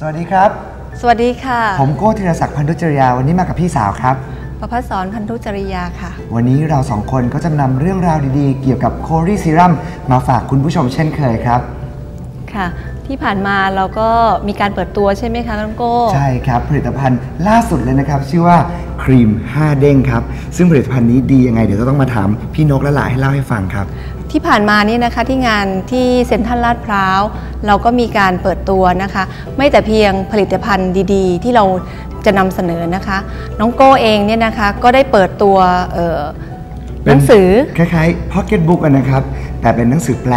สวัสดีครับ สวัสดีค่ะ ผมโก้ธีรศักดิ์พันธุจริยาวันนี้มากับพี่สาวครับประพัฒสอนพันธุจริยาค่ะ วันนี้เราสองคนก็จะนำเรื่องราวดีๆ เกี่ยวกับโครีซีรัมมาฝากคุณผู้ชมเช่นเคยครับ ค่ะ ที่ผ่านมาเราก็มีการเปิดตัวใช่ไหมคะน้องโก้ ใช่ครับ ผลิตภัณฑ์ล่าสุดเลยนะครับ ชื่อว่าครีม 5 เด้งครับ ซึ่งผลิตภัณฑ์นี้ดียังไง เดี๋ยวจะต้องมาถามพี่นกและหลาให้เล่าให้ฟังครับ ที่ผ่านมานี่นะคะที่งานที่เซ็นทรัลลาดพร้าวเราก็มีการเปิดตัวนะคะ ไม่แต่เพียงผลิตภัณฑ์ดีๆ ที่เราจะนำเสนอนะคะ น้องโก้เองเนี่ยนะคะก็ได้เปิดตัวเอ่อหนังสือ คล้ายๆ pocket book อะนะครับ แต่เป็นหนังสือแปล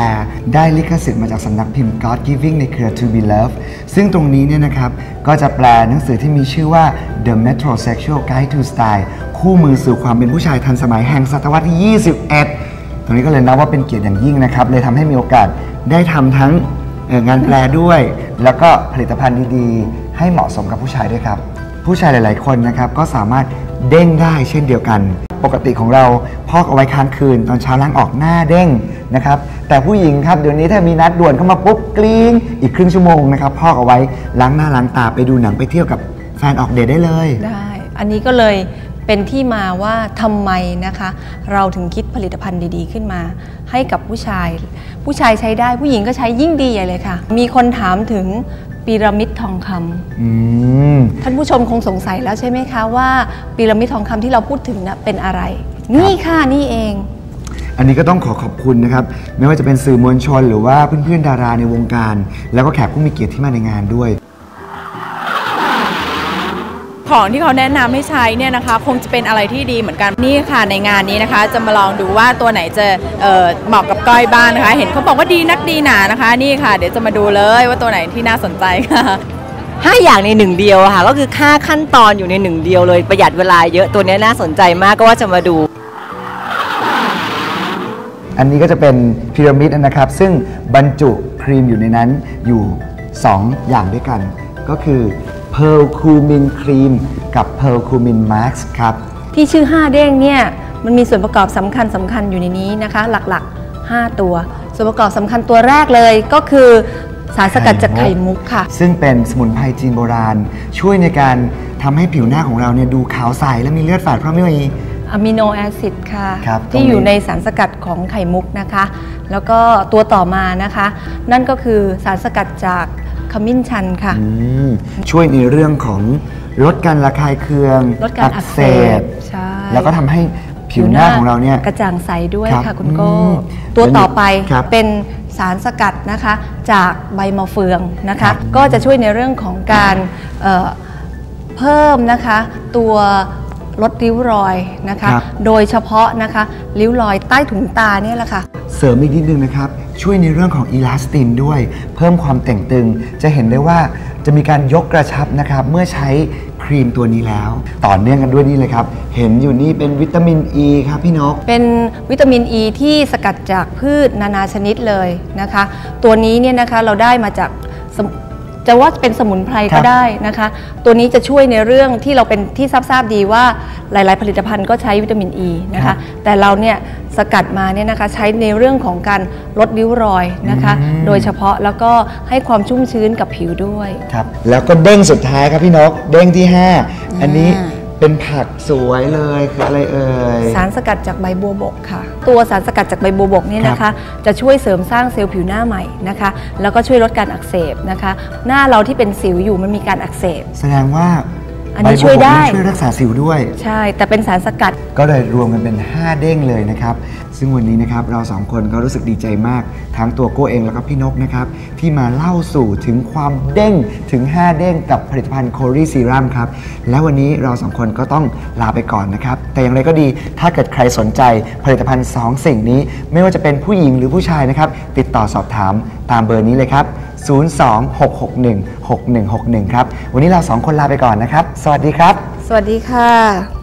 ได้ลิขสิทธิ์มาจากสำนักพิมพ์ God Giving ในเครือ To Be Loved ซึ่งตรงนี้เนี่ยนะครับ ก็จะแปลหนังสือที่มีชื่อว่า The Metrosexual Guide to Style คู่มือสู่ความเป็นผู้ชายทันสมัยแห่งศตวรรษที่ 21ต รงนี้ก็เลยนับว่าเป็นเกียรติอย่างยิ่งนะครับ เลยทำให้มีโอกาสได้ทำทั้งงานแปลด้วย แล้วก็ผลิตภัณฑ์ดีๆ ให้เหมาะสมกับผู้ชายด้วยครับ ผู้ชายหลาย ๆ คนนะครับก็สามารถเด้งได้เช่นเดียวกัน ปกติของเราพอกเอาไว้ค้างคืน ตอนเช้าล้างออกหน้าเด้งนะครับแต่ผู้หญิงครับเดี๋ยวนี้ถ้ามีนัดด่วนเข้ามาปุ๊บกลิ้งอีกครึ่งชั่วโมงนะครับพอกเอาไว้ล้างหน้าล้างตาไปดูหนังไปเที่ยวกับแฟนออกเดทได้เลยได้ อันนี้ก็เลย เป็นที่มาว่าทำไมนะคะ เราถึงคิดผลิตภัณฑ์ดีๆ ขึ้นมา ให้กับผู้ชาย ผู้ชายใช้ได้ผู้หญิงก็ใช้ยิ่งดีใหญ่เลยค่ะ มีคนถามถึงพีระมิดทองคำอืมท่านผู้ชมคงสงสัยแล้วใช่ไหมคะว่าพีระมิดทองคำที่เราพูดถึงนะเป็นอะไร นี่ค่ะนี่เอง อันนี้ก็ต้องขอขอบคุณนะครับ ไม่ว่าจะเป็นสื่อมวลชนหรือว่าเพื่อนๆดาราในวงการ แล้วก็แขกผู้มีเกียรติที่มาในงานด้วย ของที่เขาแนะนำให้ใช้เนี่ยนะคะ คงจะเป็นอะไรที่ดีเหมือนกันนี่ค่ะในงานนี้นะคะ จะมาลองดูว่าตัวไหนจะเอ่อเหมาะกับก้อยบ้างนะคะ เห็นเขาบอกว่าดีนักดีหนานะคะ นี่ค่ะ เดี๋ยวจะมาดูเลยว่าตัวไหนที่น่าสนใจค่ะห้าอย่างในหนึ่งเดียวอะค่ะก็คือค่าขั้นตอนอยู่ในหนึ่งเดียวเลยประหยัดเวลาเยอะตัวเนี้ยน่าสนใจมากก็ว่าจะมาดู อันนี้ก็จะเป็นพีระมิดนะครับ ซึ่งบรรจุครีมอยู่ในนั้นอยู่ 2 อย่างด้วยกัน ก็คือ Pearl Cumin Cream กับ Pearl Cumin Max ครับ ที่ชื่อ 5 เด้งเนี่ยมันมีส่วนประกอบสำคัญสำคัญอยู่ในนี้นะคะ หลักๆ 5 ตัว ส่วนประกอบสำคัญตัวแรกเลยก็คือสารสกัดจากไข่มุกค่ะ ซึ่งเป็นสมุนไพรจีนโบราณ ช่วยในการทำให้ผิวหน้าของเราเนี่ยดูขาวใสและมีเลือดฝาดเพราะไม่มีอะมิโนแอซิดค่ะ ครับที่ตรงนี้อยู่ในสารสกัดของไข่มุกนะคะ แล้วก็ตัวต่อมานะคะ นั่นก็คือสารสกัดจาก ขมิ้นชันค่ะ อืมช่วยในเรื่องของลดการระคายเคืองลดการอักเสบใช่แล้วก็ทำให้ผิวหน้าของเราเนี่ย กระจ่างใสด้วยครับค่ะคุณโก้ อืมตัวต่อไปครับเป็นสารสกัดนะคะ จากใบมะเฟืองนะครัคะ บก็จะช่วยในเรื่องของการเอ่อเพิ่มนะคะ ตัวลดริ้วรอยนะคะ ครับ โดยเฉพาะนะคะริ้วรอยใต้ถุงตาเนี่ยแหละค่ะ เสริมอีกนิดนึงนะครับ ช่วยในเรื่องของอีลาสตินด้วย เพิ่มความแต่งตึง จะเห็นได้ว่าจะมีการยกกระชับนะครับ เมื่อใช้ครีมตัวนี้แล้ว ต่อเนื่องกันด้วยนี่เลยครับ เห็นอยู่นี่เป็นวิตามินอ e ีครับพี่นก เป็นวิตามินอ e ีที่สกัดจากพืชนานาชนิดเลยนะคะ ตัวนี้เนี่ยนะคะเราได้มาจากจะว่าเป็นสมุนไพรรก็ได้นะคะ ตัวนี้จะช่วยในเรื่องที่เราเป็นที่ทราบๆดีว่า หลาย ๆ ผลิตภัณฑ์ก็ใช้วิตามินอ e ีนะครัคะ บแต่เราเนี่ยสกัดมาเนี่ยนะคะใช้ในเรื่องของการลดริ้วรอยนะคะ อืม โดยเฉพาะแล้วก็ให้ความชุ่มชื้นกับผิวด้วย ครับ แล้วก็เด้งสุดท้ายครับพี่นก เด้งที่ 5 อันนี้เป็นผักสวยเลยคืออะไรเอ่ย สารสกัดจากใบบัวบกค่ะ ตัวสารสกัดจากใบบัวบกเนี่ยนะคะ จะช่วยเสริมสร้างเซลล์ผิวหน้าใหม่นะคะ แล้วก็ช่วยลดการอักเสบนะคะ หน้าเราที่เป็นสิวอยู่มันมีการอักเสบ แสดงว่า อันนี้ใบบัช่วยได้บกนี่ช่วยรักษาสิวด้วย ใช่ แต่เป็นสารสกัด ก็เลยรวมกันเป็น 5 เด้งเลยนะครับ ซึ่งวันนี้นะครับเราสองคนก็รู้สึกดีใจมาก ทั้งตัวโก้เองแล้วก็พี่นกนะครับ ที่มาเล่าสู่ถึงความเด้งถึง 5 เด้งกับผลิตภัณฑ์โครีซีรัมครับ และวันนี้เราสองคนก็ต้องลาไปก่อนนะครับ แต่อย่างไรก็ดีถ้าเกิดใครสนใจผลิตภัณฑ์ 2 สิ่งนี้ ไม่ว่าจะเป็นผู้หญิงหรือผู้ชายนะครับติดต่อสอบถามตามเบอร์นี้เลยครับ 026616161 ครับ วันนี้เราสองคนลาไปก่อนนะครับ สวัสดีครับ สวัสดีค่ะ